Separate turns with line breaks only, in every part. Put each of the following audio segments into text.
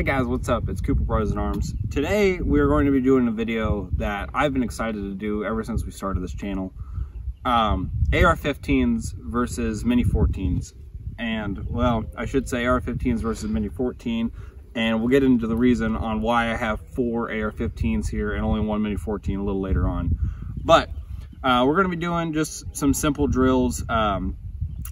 Hey guys, what's up? It's Cooper Brothers in Arms. Today we're going to be doing a video that I've been excited to do ever since we started this channel. Um, AR-15s versus Mini 14s. And, well, I should say AR-15s versus Mini 14. And we'll get into the reason on why I have four AR-15s here and only one Mini 14 a little later on. But uh, we're going to be doing just some simple drills. Um,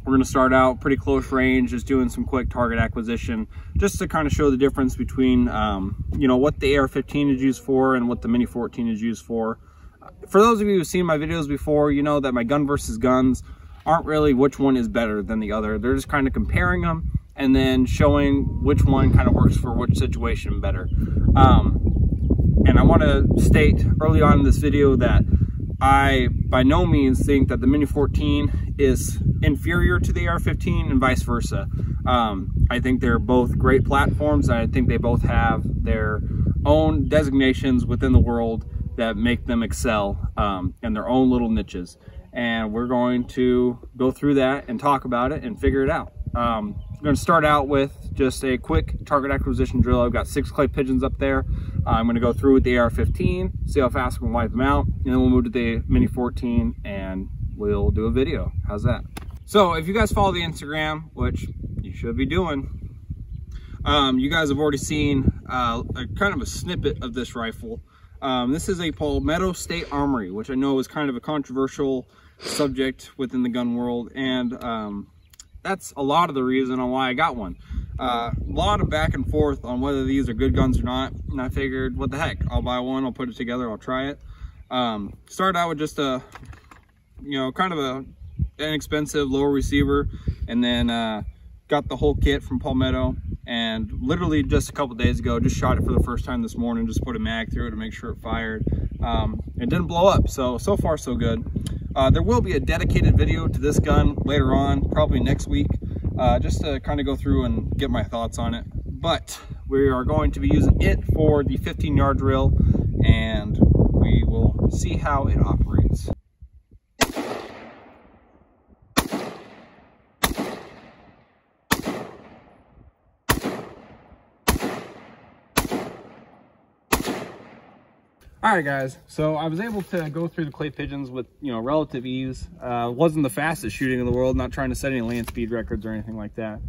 we're going to start out pretty close range, just doing some quick target acquisition, just to kind of show the difference between, um, you know, what the AR-15 is used for and what the Mini 14 is used for. For those of you who've seen my videos before, you know that my gun versus guns aren't really which one is better than the other. They're just kind of comparing them and then showing which one kind of works for which situation better. Um, and I want to state early on in this video that I by no means think that the Mini 14 is inferior to the AR-15 and vice versa. Um, I think they're both great platforms. I think they both have their own designations within the world that make them excel um, in their own little niches. And we're going to go through that and talk about it and figure it out. Um, I'm going to start out with just a quick target acquisition drill. I've got six clay pigeons up there. I'm going to go through with the AR-15, see how fast we can wipe them out, and then we'll move to the Mini 14 and we'll do a video. How's that? So if you guys follow the Instagram, which you should be doing, um, you guys have already seen uh, a kind of a snippet of this rifle. Um, this is a Palmetto State Armory, which I know is kind of a controversial subject within the gun world. And um, that's a lot of the reason on why I got one. Uh, a lot of back and forth on whether these are good guns or not. And I figured, what the heck, I'll buy one, I'll put it together, I'll try it. Um, started out with just a, you know, kind of a inexpensive lower receiver. And then uh, got the whole kit from Palmetto. And literally just a couple days ago, just shot it for the first time this morning, just put a mag through it to make sure it fired. Um, it didn't blow up, so, so far so good. Uh, there will be a dedicated video to this gun later on, probably next week, uh, just to kind of go through and get my thoughts on it. But we are going to be using it for the 15 yard drill and we will see how it operates. All right, guys. So I was able to go through the clay pigeons with, you know, relative ease. Uh, wasn't the fastest shooting in the world. Not trying to set any land speed records or anything like that.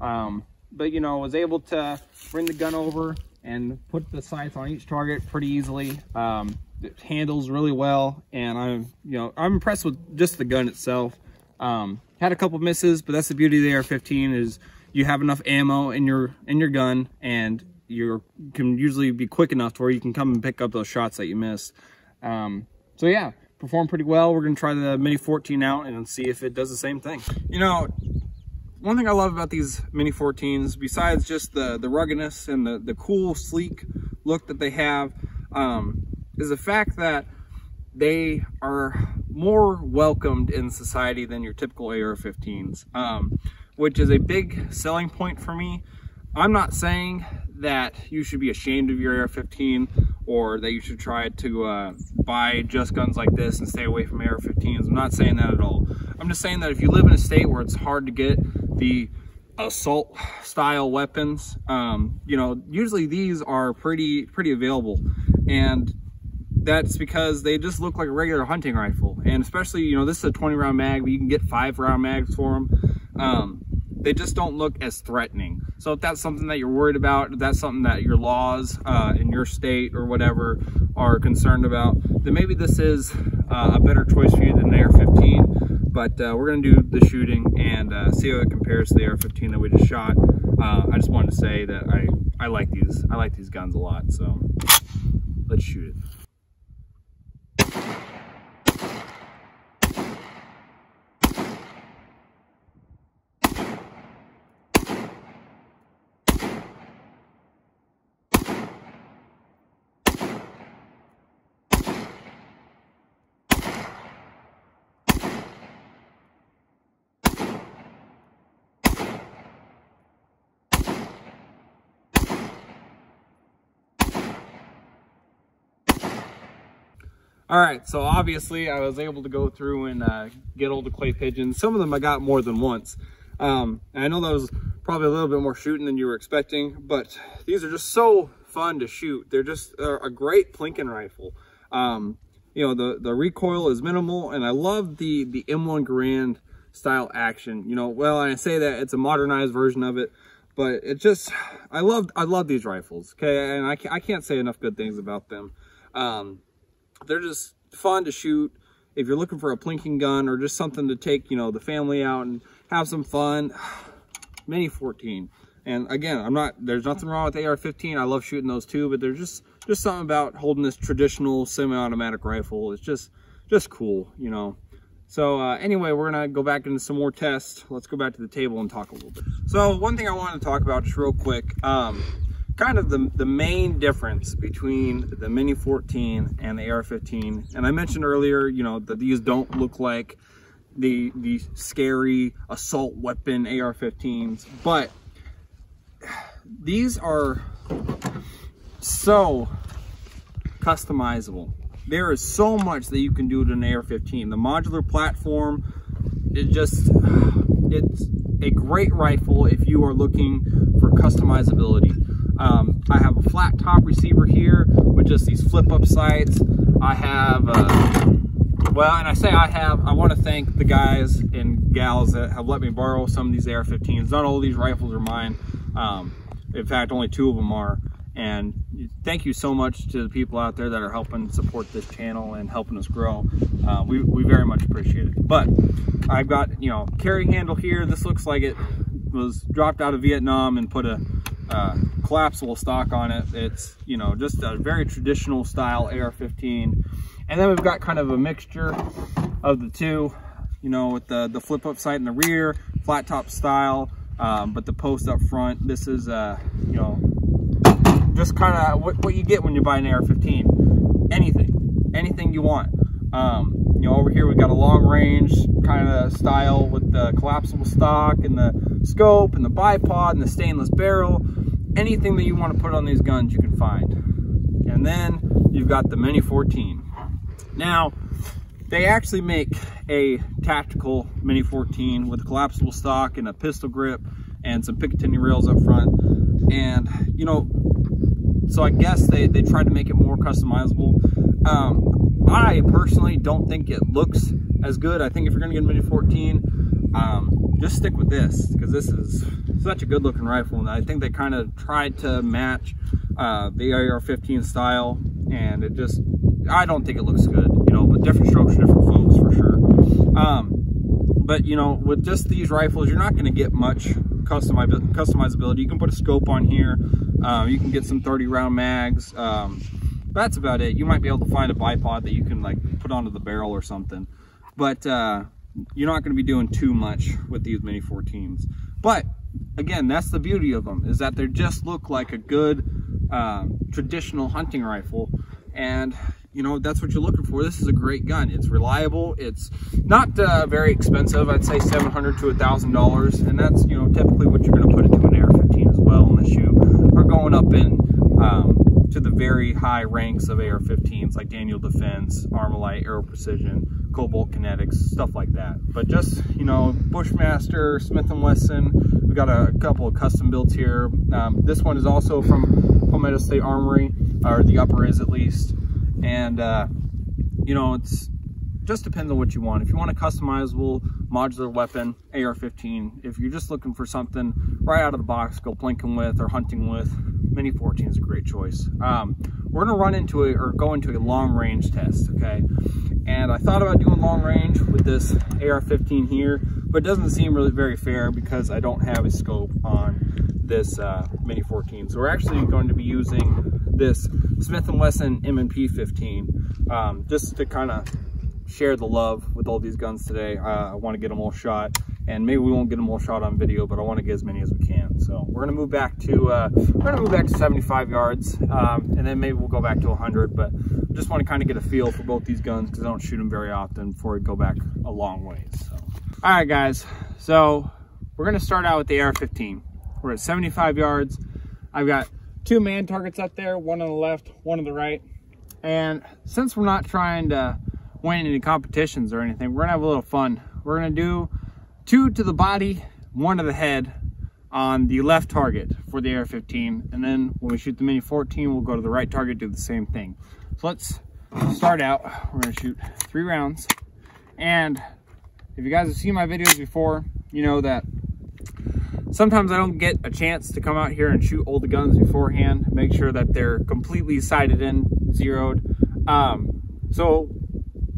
Um, but, you know, was able to bring the gun over and put the sights on each target pretty easily. Um, it handles really well. And I'm, you know, I'm impressed with just the gun itself. Um, had a couple misses, but that's the beauty of the AR-15 is you have enough ammo in your in your gun and you can usually be quick enough to where you can come and pick up those shots that you missed. Um, so yeah, performed pretty well. We're gonna try the Mini 14 out and see if it does the same thing. You know, one thing I love about these Mini 14s, besides just the, the ruggedness and the, the cool, sleek look that they have, um, is the fact that they are more welcomed in society than your typical AR-15s, um, which is a big selling point for me. I'm not saying that you should be ashamed of your AR-15 or that you should try to uh, buy just guns like this and stay away from AR-15s. I'm not saying that at all. I'm just saying that if you live in a state where it's hard to get the assault style weapons, um, you know, usually these are pretty, pretty available. And that's because they just look like a regular hunting rifle. And especially, you know, this is a 20 round mag, but you can get five round mags for them. Um, they just don't look as threatening. So if that's something that you're worried about, if that's something that your laws uh, in your state or whatever are concerned about, then maybe this is uh, a better choice for you than the AR-15. But uh, we're gonna do the shooting and uh, see how it compares to the AR-15 that we just shot. Uh, I just wanted to say that I, I like these, I like these guns a lot, so let's shoot it. All right, so obviously I was able to go through and uh, get all the clay pigeons. Some of them I got more than once. Um, I know that was probably a little bit more shooting than you were expecting, but these are just so fun to shoot. They're just a great plinking rifle. Um, you know, the, the recoil is minimal, and I love the, the M1 Garand style action. You know, well, I say that it's a modernized version of it, but it just, I love, I love these rifles, okay? And I, I can't say enough good things about them. Um, they're just fun to shoot. If you're looking for a plinking gun or just something to take, you know, the family out and have some fun, Mini 14. And again, I'm not, there's nothing wrong with AR-15. I love shooting those too, but there's just, just something about holding this traditional semi-automatic rifle. It's just, just cool, you know. So uh, anyway, we're gonna go back into some more tests. Let's go back to the table and talk a little bit. So one thing I wanted to talk about just real quick, um, kind of the, the main difference between the Mini 14 and the AR-15. And I mentioned earlier, you know, that these don't look like the, the scary assault weapon AR-15s, but these are so customizable. There is so much that you can do to an AR-15. The modular platform, it just, it's a great rifle if you are looking for customizability. Um, I have a flat top receiver here with just these flip up sights. I have, uh, well, and I say I have, I want to thank the guys and gals that have let me borrow some of these AR-15s. Not all these rifles are mine. Um, in fact, only two of them are. And thank you so much to the people out there that are helping support this channel and helping us grow. Uh, we, we very much appreciate it. But I've got, you know, carry handle here. This looks like it was dropped out of Vietnam and put a uh, collapsible stock on it. It's, you know, just a very traditional style AR-15. And then we've got kind of a mixture of the two, you know, with the, the flip up sight in the rear, flat top style, um, but the post up front. This is, uh, you know, just kind of what, what you get when you buy an AR-15. Anything, anything you want. Um, you know, over here we've got a long range kind of style with the collapsible stock and the scope and the bipod and the stainless barrel. Anything that you want to put on these guns you can find. And then you've got the Mini 14. Now, they actually make a tactical Mini 14 with a collapsible stock and a pistol grip and some Picatinny rails up front. And, you know, so I guess they, they tried to make it more customizable. Um, I personally don't think it looks as good. I think if you're gonna get a Mini 14, um, just stick with this because this is such a good looking rifle. And I think they kind of tried to match uh, the AR-15 style and it just, I don't think it looks good, you know, but different strokes for different folks for sure. Um, but you know, with just these rifles, you're not gonna get much customizability. You can put a scope on here. Um, you can get some 30 round mags. Um, that's about it. You might be able to find a bipod that you can like put onto the barrel or something. But uh, you're not going to be doing too much with these Mini 14s. But again, that's the beauty of them, is that they just look like a good uh, traditional hunting rifle. And you know, that's what you're looking for. This is a great gun. It's reliable. It's not uh, very expensive. I'd say 700 to a $1,000. And that's, you know, typically what you're going to put into an AR-15 as well, unless you are going up in um, to the very high ranks of AR-15s like Daniel Defense, Armalite, Aero Precision, Cobalt Kinetics, stuff like that. But just, you know, Bushmaster, Smith & Wesson, we've got a couple of custom builds here. Um, this one is also from Palmetto State Armory, or the upper is at least. And, uh, you know, it's just depends on what you want. If you want a customizable modular weapon, AR-15. If you're just looking for something right out of the box, go plinking with or hunting with, Mini 14 is a great choice. Um, we're gonna run into a, or go into a long range test, okay? And I thought about doing long range with this AR-15 here, but it doesn't seem really very fair because I don't have a scope on this uh, Mini 14. So we're actually going to be using this Smith & Wesson M&P 15 um, just to kind of share the love with all these guns today. Uh, I want to get them all shot and maybe we won't get them all shot on video, but I want to get as many as we can. So we're going to move back to, uh, we're going to move back to 75 yards um, and then maybe we'll go back to 100, but I just want to kind of get a feel for both these guns because I don't shoot them very often before we go back a long ways. So. All right, guys. So we're going to start out with the AR-15. We're at 75 yards. I've got two man targets up there, one on the left, one on the right. And since we're not trying to win any competitions or anything. We're gonna have a little fun. We're gonna do two to the body one to the head on the left target for the AR-15. And then when we shoot the Mini 14, we'll go to the right target, do the same thing. So let's start out. We're gonna shoot three rounds. And if you guys have seen my videos before, you know that sometimes I don't get a chance to come out here and shoot all the guns beforehand, make sure that they're completely sighted in, zeroed. Um, so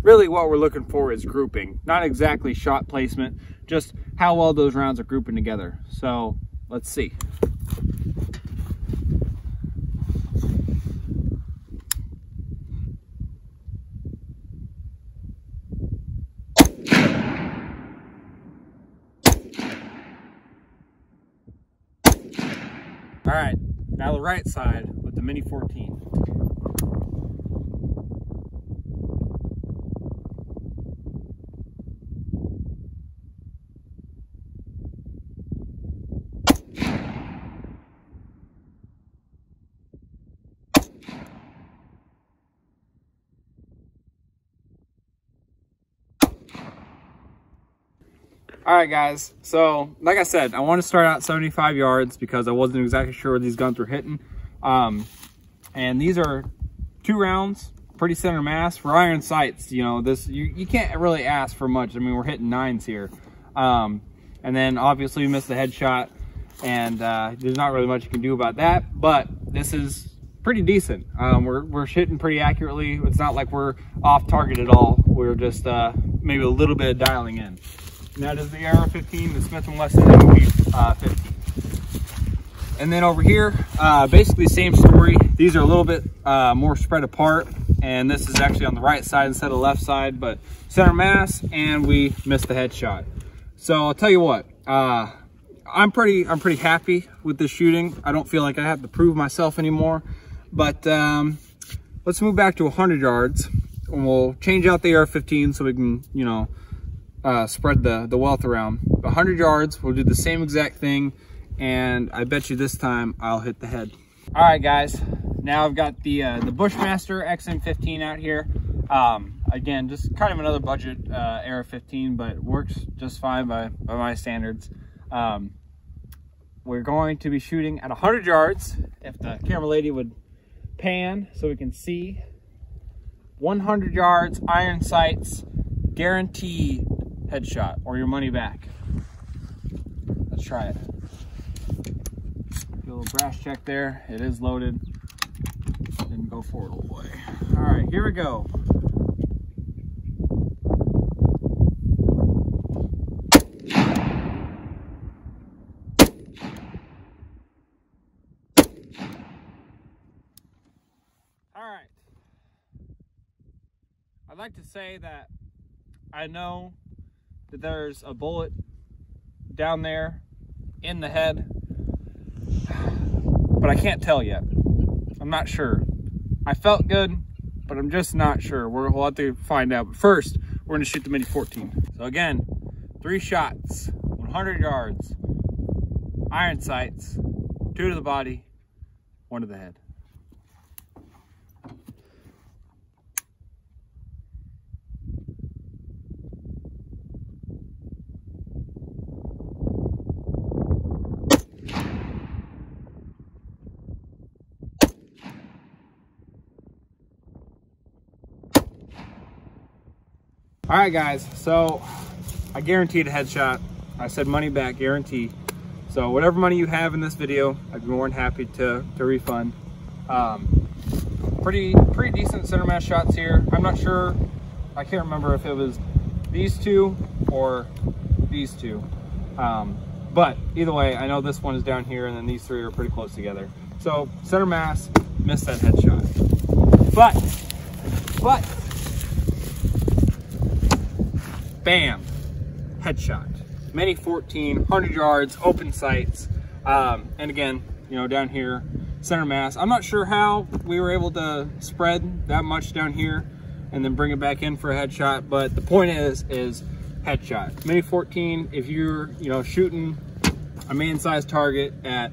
really what we're looking for is grouping, not exactly shot placement, just how well those rounds are grouping together. So let's see. All right, now the right side with the Mini 14. All right, guys. So, like I said, I want to start out 75 yards because I wasn't exactly sure where these guns were hitting. Um, and these are two rounds, pretty center mass for iron sights. You know, this you, you can't really ask for much. I mean, we're hitting nines here. Um, and then obviously we missed the headshot, and uh, there's not really much you can do about that. But this is pretty decent. Um, we're, we're hitting pretty accurately. It's not like we're off target at all. We're just uh, maybe a little bit of dialing in. And that is the AR-15, the Smith & Wesson M&P uh, 15. And then over here, uh, basically same story. These are a little bit uh, more spread apart, and this is actually on the right side instead of left side, but center mass, and we missed the headshot. So I'll tell you what, uh, I'm pretty I'm pretty happy with this shooting. I don't feel like I have to prove myself anymore. But um, let's move back to 100 yards, and we'll change out the AR-15 so we can, you know, uh, spread the, the wealth around. 100 yards, we'll do the same exact thing, and I bet you this time I'll hit the head. All right, guys. Now I've got the uh, the Bushmaster XM15 out here. Um, again, just kind of another budget uh, AR-15, but works just fine by, by my standards. Um, we're going to be shooting at 100 yards. If the camera lady would pan so we can see. 100 yards, iron sights, guarantee headshot or your money back. Let's try it. Do a little brass check there. It is loaded. Didn't go forward the way. All right, here we go. All right. I'd like to say that I know that there's a bullet down there in the head, but I can't tell yet. I'm not sure. I felt good, but I'm just not sure. We'll have to find out. But first, we're gonna shoot the Mini 14. So again, three shots, 100 yards, iron sights, two to the body, one to the head. All right, guys, so I guaranteed a headshot. I said money back, guarantee. So whatever money you have in this video, I'd be more than happy to, to refund. Um, pretty, pretty decent center mass shots here. I'm not sure, I can't remember if it was these two or these two. Um, but either way, I know this one is down here and then these three are pretty close together. So center mass, missed that headshot. But, but, bam, headshot. Mini 14, 100 yards, open sights. Um, and again, you know, down here, center mass. I'm not sure how we were able to spread that much down here and then bring it back in for a headshot. But the point is, is headshot. Mini 14, if you're, you know, shooting a man-sized target at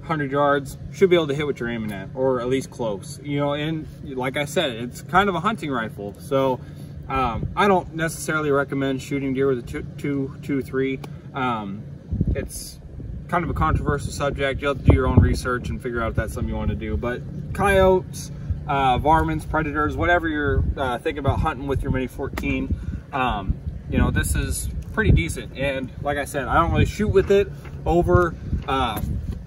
100 yards, should be able to hit what you're aiming at, or at least close. You know, and like I said, it's kind of a hunting rifle. So um, I don't necessarily recommend shooting deer with a two, two, two three. Um, it's kind of a controversial subject. You'll have to do your own research and figure out if that's something you want to do. But coyotes, uh, varmints, predators, whatever you're uh, thinking about hunting with your Mini 14, um, you know, this is pretty decent. And like I said, I don't really shoot with it over, uh,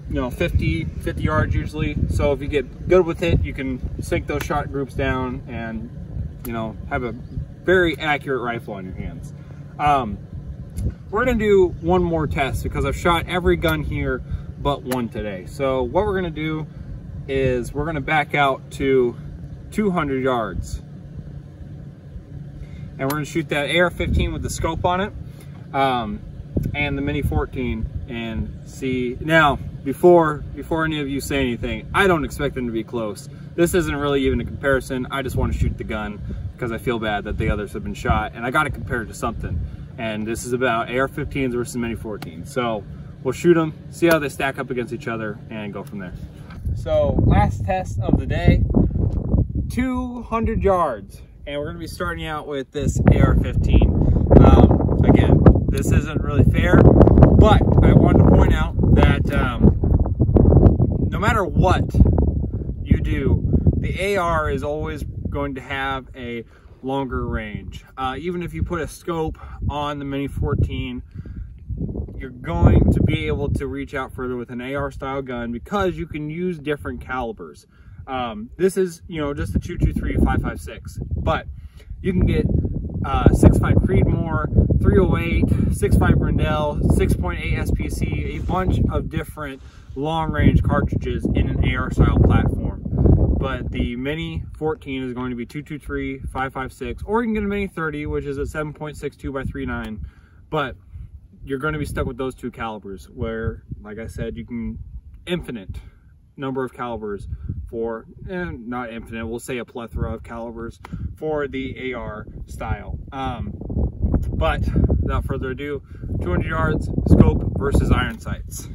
you know, 50, 50 yards usually. So if you get good with it, you can sink those shot groups down and, you know, have a very accurate rifle on your hands. Um, we're gonna do one more test because I've shot every gun here but one today. So what we're gonna do is we're gonna back out to 200 yards. And we're gonna shoot that AR-15 with the scope on it um, and the Mini 14 and see. Now, before, before any of you say anything, I don't expect them to be close. This isn't really even a comparison. I just wanna shoot the gun because I feel bad that the others have been shot and I gotta compare it to something. And this is about AR-15s versus Mini 14. So we'll shoot them, see how they stack up against each other and go from there. So last test of the day, 200 yards. And we're gonna be starting out with this AR-15. Um, again, this isn't really fair, but I wanted to point out that um, no matter what you do, the AR is always going to have a longer range. Uh, even if you put a scope on the Mini 14, you're going to be able to reach out further with an AR style gun because you can use different calibers. Um, this is, you know, just a 223 556, but you can get uh, 6.5 Creedmoor, 308, 6.5 Grendel, 6.8 SPC, a bunch of different long range cartridges in an AR style platform. But the Mini 14 is going to be 223, 556, or you can get a Mini 30, which is a 7.62 by 39. But you're going to be stuck with those two calibers where, like I said, you can infinite number of calibers for, eh, not infinite, we'll say a plethora of calibers for the AR style. Um, but without further ado, 200 yards, scope versus iron sights.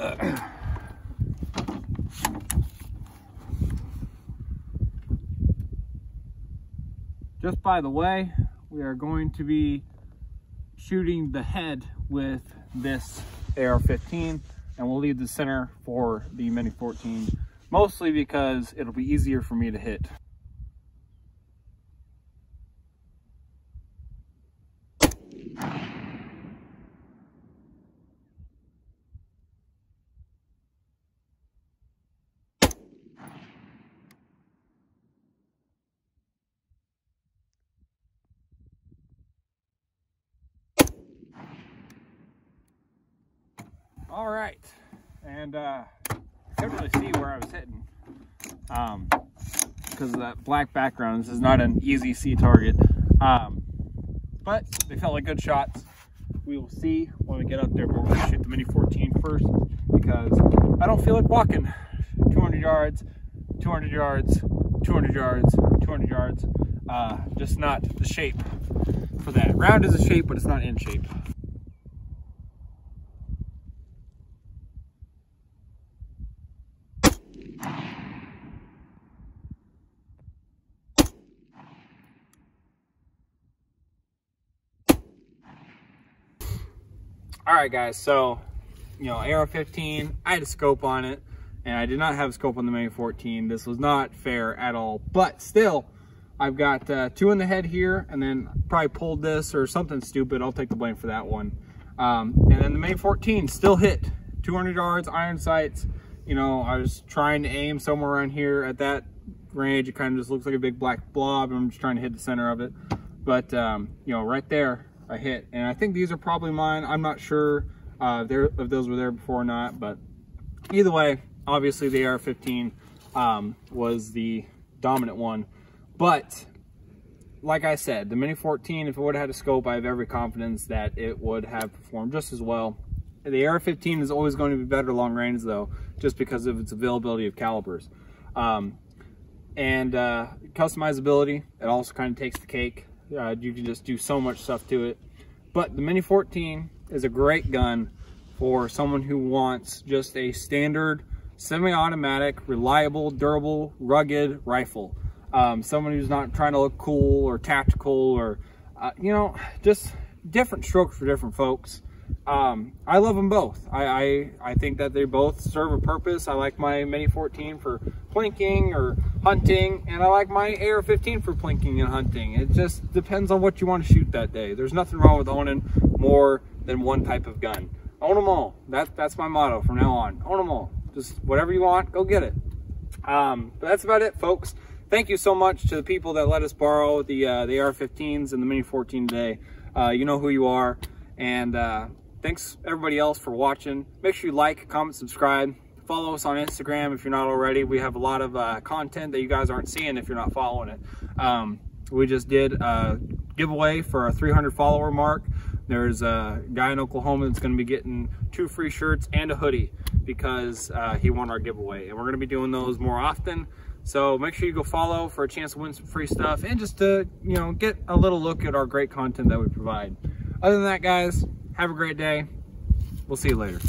Uh, just by the way, we are going to be shooting the head with this AR-15 and we'll leave the center for the Mini 14 mostly because it'll be easier for me to hit. All right, and uh, I couldn't really see where I was hitting um, because of that black background. This is not an easy C target, um, but they felt like good shots. We will see when we get up there, but we're gonna shoot the Mini 14 first because I don't feel like walking 200 yards, 200 yards, 200 yards, 200 yards. Uh, just not the shape for that. Round is a shape, but it's not in shape. All right guys so you know AR-15 I had a scope on it and I did not have a scope on the Mini 14 this was not fair at all. But still I've got uh, two in the head here and then probably pulled this or something stupid. I'll take the blame for that one. Um, and then the Mini 14 still hit. 200 yards iron sights. You know I was trying to aim somewhere around here at that range. It kind of just looks like a big black blob I'm just trying to hit the center of it. But um, you know right there I hit. And I think these are probably mine. I'm not sure uh, if those were there before or not, but either way, obviously the AR-15 um, was the dominant one. But like I said, the Mini 14, if it would have had a scope, I have every confidence that it would have performed just as well. The AR-15 is always going to be better long range though, just because of its availability of calibers. Um, and uh, customizability, it also kind of takes the cake. Uh, you can just do so much stuff to it. But the Mini 14 is a great gun for someone who wants just a standard semi-automatic, reliable, durable, rugged rifle. Um, someone who's not trying to look cool or tactical or, uh, you know, just different strokes for different folks. Um, I love them both. I, I, I think that they both serve a purpose. I like my Mini 14 for plinking or hunting, and I like my AR-15 for plinking and hunting. It just depends on what you want to shoot that day. There's nothing wrong with owning more than one type of gun. Own them all. That, that's my motto from now on. Own them all. Just whatever you want, go get it. Um, but that's about it, folks. Thank you so much to the people that let us borrow the, uh, the AR-15s and the Mini 14 today. Uh, you know who you are. And uh, thanks everybody else for watching. Make sure you like, comment, subscribe. Follow us on Instagram if you're not already. We have a lot of uh, content that you guys aren't seeing if you're not following it. Um, we just did a giveaway for a 300 follower mark. There's a guy in Oklahoma that's going to be getting two free shirts and a hoodie because uh, he won our giveaway. And we're going to be doing those more often. So make sure you go follow for a chance to win some free stuff and just to, you know, get a little look at our great content that we provide. Other than that, guys, have a great day. We'll see you later.